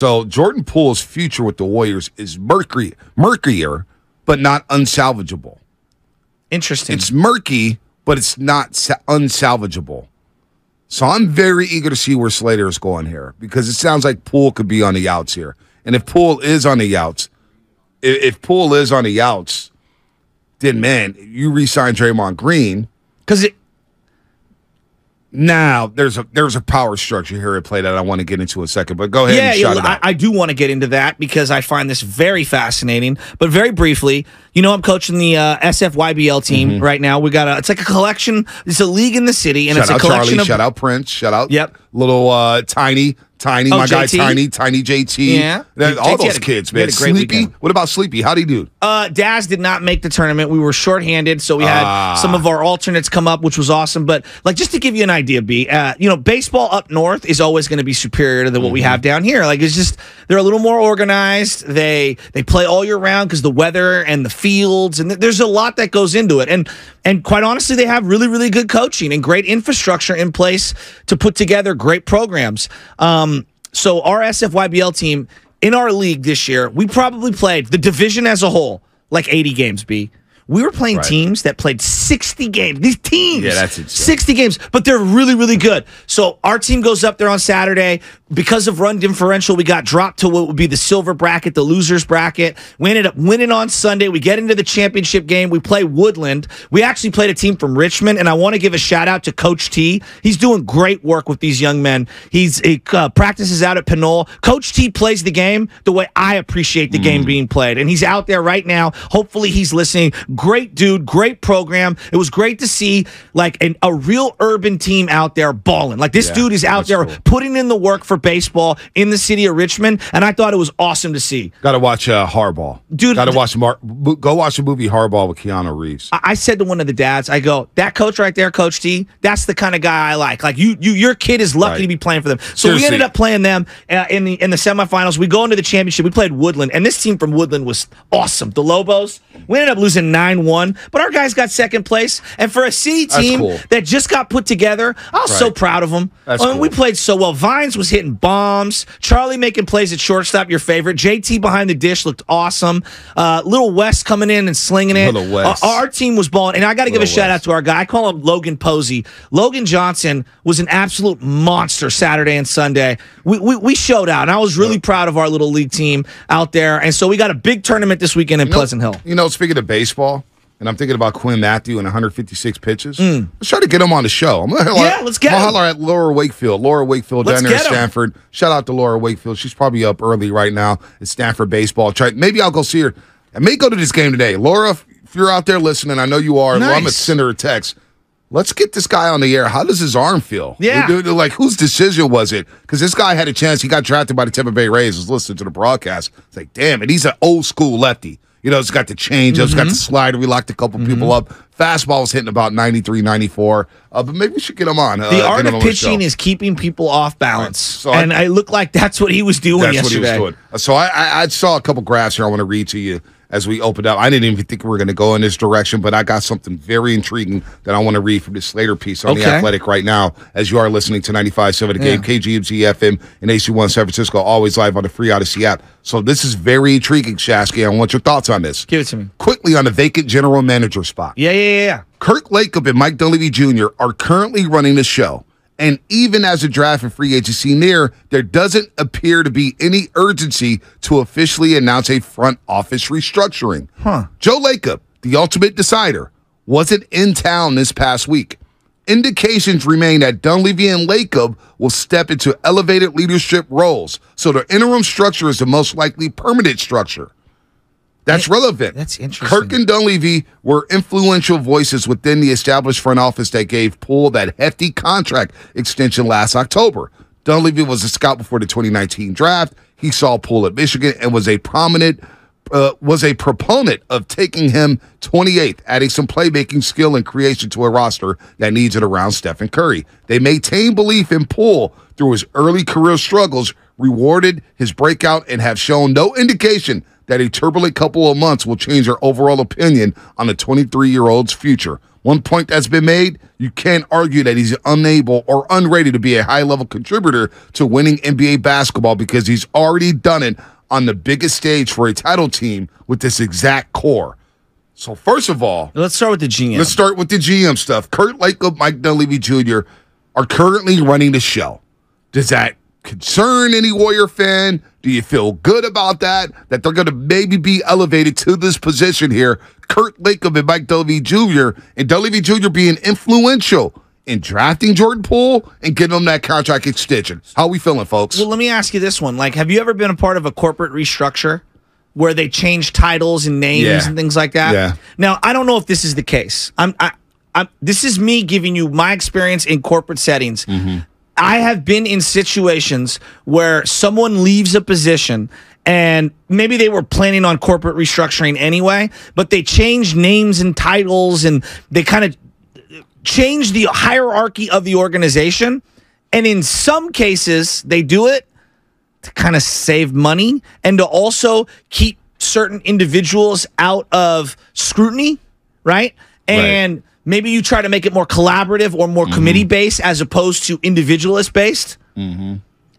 So Jordan Poole's future with the Warriors is murky, murkier, but not unsalvageable. Interesting. It's murky, but it's not sa- unsalvageable. So I'm very eager to see where Slater is going here because it sounds like Poole could be on the outs here. And if Poole is on the outs, if, if Poole is on the outs, then man, you re-sign Draymond Green. Because it, Now there's a there's a power structure here at play that I want to get into in a second. But go ahead yeah, and yeah, I. I do want to get into that because I find this very fascinating. But very briefly, you know, I'm coaching the uh, SFYBL team right now. We got a, it's like a collection. It's a league in the city, and Mm-hmm. shout it's a out collection Charlie. of shout out Prince. Shout out Yep. little uh, Tiny. Tiny, Oh, my guy Tiny, Tiny JT. Yeah. That- JT all those a- kids, man. Sleepy. weekend. What about Sleepy? How'd he do? Uh, Daz did not make the tournament. We were shorthanded, so we had Ah. some of our alternates come up, which was awesome. But like, just to give you an idea, B, uh, you know, baseball up north is always going to be superior to what we Mm-hmm. have down here. Like, it's just they're a little more organized. They they play all year round because the weather and the fields, and th- there's a lot that goes into it. And and quite honestly, they have really really good coaching and great infrastructure in place to put together great programs. Um, so our SFYBL team in our league this year, we probably played the division as a whole like 80 games. B. We were playing Right. teams that played 60 games. These teams, Yeah, that's insane. 60 games, but they're really, really good. So our team goes up there on Saturday. Because of run differential, we got dropped to what would be the silver bracket, the losers bracket. We ended up winning on Sunday. We get into the championship game. We play Woodland. We actually played a team from Richmond, and I want to give a shout out to Coach T. He's doing great work with these young men. He's he uh, practices out at Pinole. Coach T plays the game the way I appreciate the game being played, and he's out there right now. Hopefully, he's listening. Great dude, great program. It was great to see like an, a real urban team out there balling. Like this Yeah, dude is out there cool. putting in the work for baseball in the city of Richmond, and I thought it was awesome to see. Got to watch uh, Hardball, Dude, Got to watch Mar- bo- go watch the movie Hardball with Keanu Reeves. I I said to one of the dads, I go, that coach right there, Coach T, that's the kind of guy I like. Like you, you, your kid is lucky Right. to be playing for them. So we ended up playing them uh, in the in the semifinals. We go into the championship. We played Woodland, and this team from Woodland was awesome. The Lobos. We ended up losing nine one, but our guys got second place. And for a city team cool. that just got put together, I was so proud of them. That's I mean, We played so well. Vines was hitting bombs. Charlie making plays at shortstop. Your favorite. JT behind the dish looked awesome. Uh, Little West coming in and slinging it. Little West. Uh, our team was balling, and I got to give a Little shout out to our guy. I call him Logan Posey. Logan Johnson was an absolute monster Saturday and Sunday. We, we, we showed out, and I was really proud of our little league team out there. And so we got a big tournament this weekend in You know- Pleasant Hill. You know, speaking of baseball, and I'm thinking about Quinn Matthew and 156 pitches. Mm. Let's try to get him on the show. I'm gonna holler- Yeah, let's get I'm holler at Laura Wakefield. Laura Wakefield Let's down there at get him. Stanford. Shout out to Laura Wakefield. She's probably up early right now at Stanford baseball. Try maybe I'll go see her. I may go to this game today. Laura, if you're out there listening, I know you are. I'm gonna Nice. send her a text. Let's get this guy on the air. How does his arm feel? Yeah. Like, whose decision was it? Because this guy had a chance. He got drafted by the Tampa Bay Rays. Was listening to the broadcast. It's like, damn it. He's an old school lefty. You know, it's got the change. It's got Mm-hmm. the slider. We locked a couple people up. Fastball was hitting about 93, 94. Uh, but maybe we should get him on. Uh, The art of pitching is keeping people off balance, So I- and I look like that's what he was doing That's yesterday. what he was doing. So I, I, I saw a couple graphs here I want to read to you as we opened up. I didn't even think we were going to go in this direction, but I got something very intriguing that I want to read from this Slater piece on the Athletic right now as you are listening to 95.7 The Game, KGMZ FM and HD1 San Francisco, always live on the free Audacy app. So this is very intriguing, Shasky. I want your thoughts on this. Give it to me. Quickly on the vacant general manager spot. Yeah, yeah, yeah, yeah. Kirk Lacob and Mike Dunleavy Jr. are currently running the show. And even as the draft and free agency near, there doesn't appear to be any urgency to officially announce a front office restructuring. Huh. Joe Lacob, the ultimate decider, wasn't in town this past week. Indications remain that Dunleavy and Lacob will step into elevated leadership roles, so the interim structure is the most likely permanent structure. That's relevant. that's interesting. Kirk and Dunleavy were influential voices within the established front office that gave Poole that hefty contract extension last October. Dunleavy was a scout before the 2019 draft. He saw Poole at Michigan and was a prominent uh, was a proponent of taking him 28th, adding some playmaking skill and creation to a roster that needs it around Stephen Curry. They maintain belief in Poole through his early career struggles, rewarded his breakout and have shown no indication that a turbulent couple of months will change their overall opinion on the 23 year old's future. One point that's been made you can't argue that he's unable or unready to be a high level contributor to winning NBA basketball because he's already done it on the biggest stage for a title team with this exact core. So, first of all, Let's start with the GM. Let's start with the GM stuff. Kirk Lacob, Mike Dunleavy Jr. are currently running the show. Does that concern any Warrior fan? Do you feel good about that? That they're going to maybe be elevated to this position here? Kirk Lacob and Mike Dunleavy Jr. and Dunleavy Jr. being influential in drafting Jordan Poole and getting him that contract extension. How are we feeling, folks? Well, let me ask you this one: like, have you ever been a part of a corporate restructure where they change titles and names Yeah. and things like that? Yeah. Now, I don't know if this is the case. I'm, I, I'm. This is me giving you my experience in corporate settings. Mm-hmm. I have been in situations where someone leaves a position. And maybe they were planning on corporate restructuring anyway, but they changed names and titles and they kind of change the hierarchy of the organization. And in some cases, they do it to kind of save money and to also keep certain individuals out of scrutiny, right? And maybe you try to make it more collaborative or more committee based as opposed to individualist based.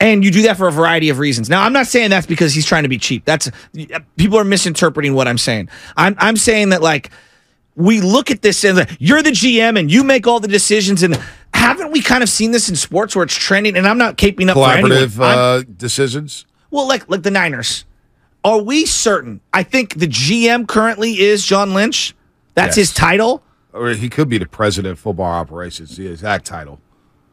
And you do that for a variety of reasons. Now, I'm not saying that's because he's trying to be cheap. That's people are misinterpreting what I'm saying. I'm I'm saying that like we look at this and like, you're the GM and you make all the decisions and haven't we kind of seen this in sports where it's trending and I'm not caping up. Collaborative uh, decisions. well, like like the Niners. Are we certain? I think the GM currently is John Lynch. That's Yes. his title. Or he could be the president of football operations, the exact title.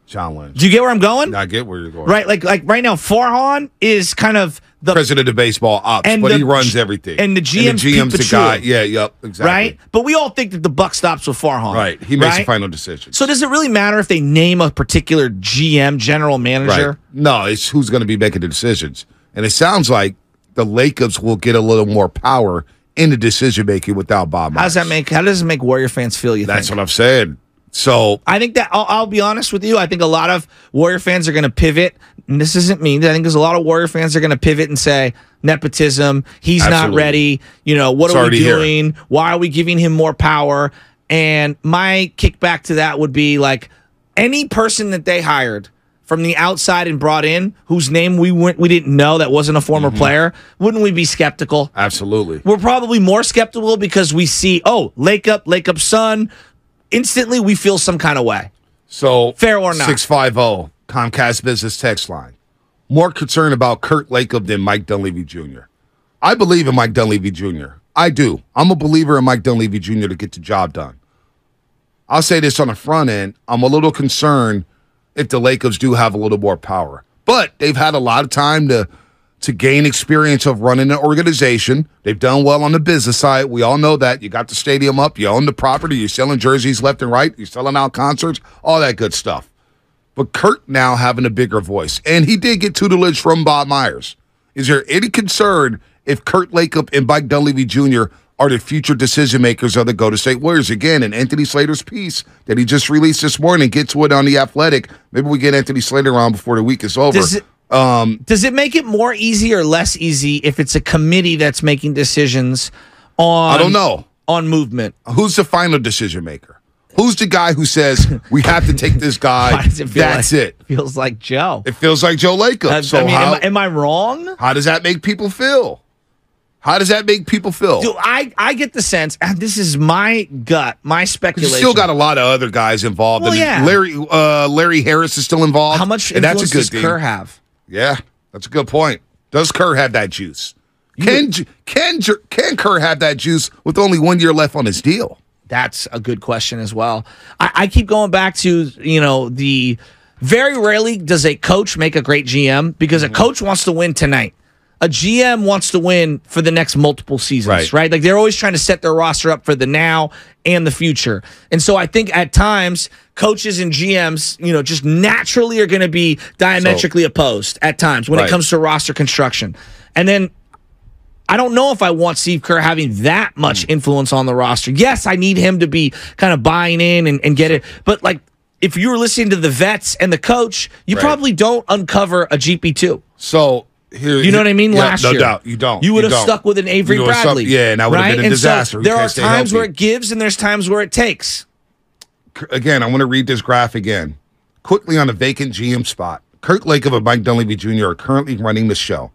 John Lynch. Do you get where I'm going? I get where you're going. Right, like like right now, Farhan is kind of the president of baseball ops, And but the he runs everything. and the GM's Pete GM's the guy. Yeah, yep, exactly. right, but we all think that the buck stops with Farhan. Right. He makes the final decision. So does it really matter if they name a particular GM, general right. manager? No, it's who's going to be making the decisions. And it sounds like the Lacobs will get a little more power in the decision making without Bob Myers. How does that make? How does it make Warrior fans feel? You That's think? what I'm saying. So I think that I'll, I'll be honest with you. I think a lot of Warrior fans are going to pivot. And this isn't me. I think there's a lot of Warrior fans are going to pivot and say nepotism. He's not ready. You know what It's are we already here. doing? Why are we giving him more power? And my kickback to that would be like any person that they hired from the outside and brought in whose name we went, we didn't know that wasn't a former Mm-hmm. player. Wouldn't we be skeptical? absolutely. We're probably more skeptical because we see, oh, Lacob, Lake Up son. Instantly, we feel some kind of way. So Fair or not? 650 Comcast business text line. More concerned about Kirk Lacob than Mike Dunleavy Jr. I believe in Mike Dunleavy Jr. I do. I'm a believer in Mike Dunleavy Jr. to get the job done. I'll say this on the front end. I'm a little concerned if the Lacobs do have a little more power. But they've had a lot of time to to gain experience of running an organization. They've done well on the business side. We all know that. You got the stadium up, you own the property, you're selling jerseys left and right, you're selling out concerts, all that good stuff. But Kirk now having a bigger voice, and he did get tutelage from Bob Myers. Is there any concern if Kirk Lacob and Mike Dunleavy Jr. are the future decision makers of the Golden State Warriors? Again, in Anthony Slater's piece that he just released this morning, get to it on the Athletic. Maybe we get Anthony Slater on before the week is over. Does it, does it make it more easy or less easy if it's a committee that's making decisions on I don't know. on movement? Who's the final decision maker? Who's the guy who says we have to take this guy? It That's like, it. Feels like Joe. It feels like Joe Lacob. Uh, so I mean, how, am, am I wrong? how does that make people feel? How does that make people feel? Do I I get the sense, and this is my gut, my You speculation. still got a lot of other guys involved. Well, and yeah. Larry uh, Larry Harris is still involved. How much and that's a good does thing. Kerr have? Yeah, that's a good point. Does Kerr have that juice? Can can can Kerr have that juice with only one year left on his deal? That's a good question as well. I, I keep going back to you know the very rarely does a coach make a great GM because Mm-hmm. a coach wants to win tonight. A GM wants to win for the next multiple seasons, Right. right? Like they're always trying to set their roster up for the now and the future. And so I think at times coaches and GMs, you know, just naturally are going to be diametrically opposed at times when Right. it comes to roster construction. And then I don't know if I want Steve Kerr having that much Hmm. influence on the roster. Yes, I need him to be kind of buying in and, and get it. But like, if you were listening to the vets and the coach, you Right. probably don't uncover a GP2. So here, You know what I mean? Yeah, Last no year, doubt, you don't. You would have stuck with an Avery would've stuck- Bradley. yeah, and that would have right? been a And so disaster. He there are times where it gives, and there's times where it takes. again, I want to read this graph again. Quickly on a vacant GM spot. Kirk Lacob and Mike Dunleavy Jr. are currently running the show.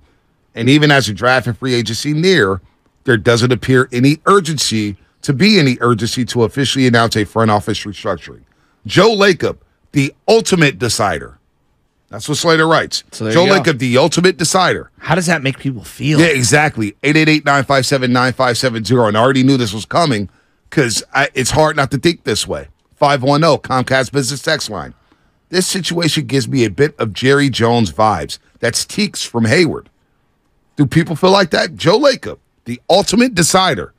And even as a draft and free agency near, there doesn't appear any urgency to be any urgency to officially announce a front office restructuring. Joe Lacob, the ultimate decider. That's what Slater writes. So Joe. Lacob, the ultimate decider. How does that make people feel? Yeah, exactly. 888-957-9570. And I already knew this was coming because it's hard not to think this way. 510 Comcast Business Text Line. This situation gives me a bit of Jerry Jones vibes. That's Teeks from Hayward. Do people feel like that? Joe Lacob, the ultimate decider.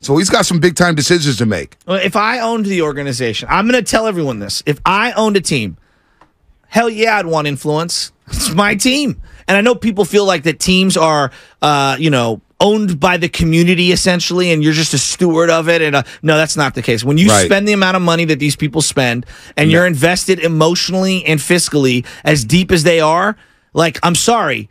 So he's got some big time decisions to make. Well, if I owned the organization, I'm going to tell everyone this. If I owned a team, hell yeah, I'd want influence. It's my team. And I know people feel like that teams are, uh, you know, owned by the community essentially, and you're just a steward of it. And uh, no, that's not the case. When you Right. spend the amount of money that these people spend and you're invested emotionally and fiscally as deep as they are, like, I'm sorry.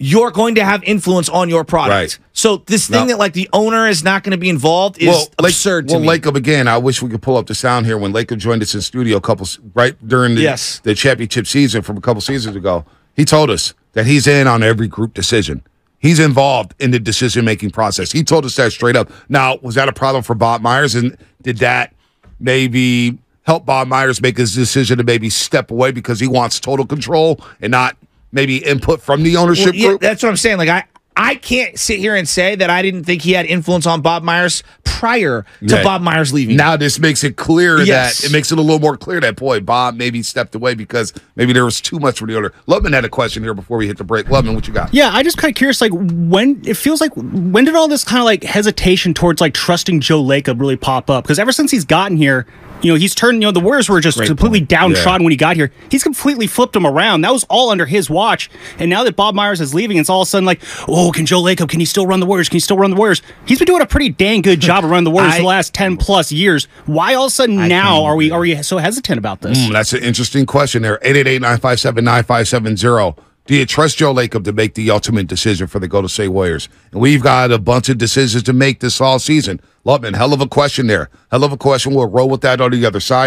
You're going to have influence on your product. Right. So this thing No. that like the owner is not going to be involved is Lake- absurd to well, me. Lacob again. I wish we could pull up the sound here when Lacob joined us in studio a couple right during the, Yes. the championship season from a couple seasons ago. He told us that he's in on every group decision. He's involved in the decision making process. He told us that straight up. Now, was that a problem for Bob Myers? And did that maybe help Bob Myers make his decision to maybe step away because he wants total control and not maybe input from the ownership Well, yeah, group? that's what I'm saying. Like I, I can't sit here and say that I didn't think he had influence on Bob Myers prior to Yeah. Bob Myers leaving. Now this makes it clear Yes. that it makes it a little more clear that boy Bob maybe stepped away because maybe there was too much for the owner. Lubman had a question here before we hit the break. Lubman, what you got? Yeah, I just kind of curious, like when it feels like when did all this kind of like hesitation towards like trusting Joe Lacob really pop up? Because ever since he's gotten here, you know, he's turned. You know, the Warriors were just completely downtrodden when he got here. He's completely flipped them around. That was all under his watch. And now that Bob Myers is leaving, it's all of a sudden like, oh, can Joe Lacob? Can he still run the Warriors? Can he still run the Warriors? He's been doing a pretty dang good job of running the Warriors I- the last ten plus years. Why all of a sudden now are we are we so hesitant about this? Hmm, that's an interesting question there. 888-957-9570. Do you trust Joe Lacob to make the ultimate decision for the Golden State Warriors? And we've got a bunch of decisions to make this all season. Lubman, hell of a question there. Hell of a question. We'll roll with that on the other side.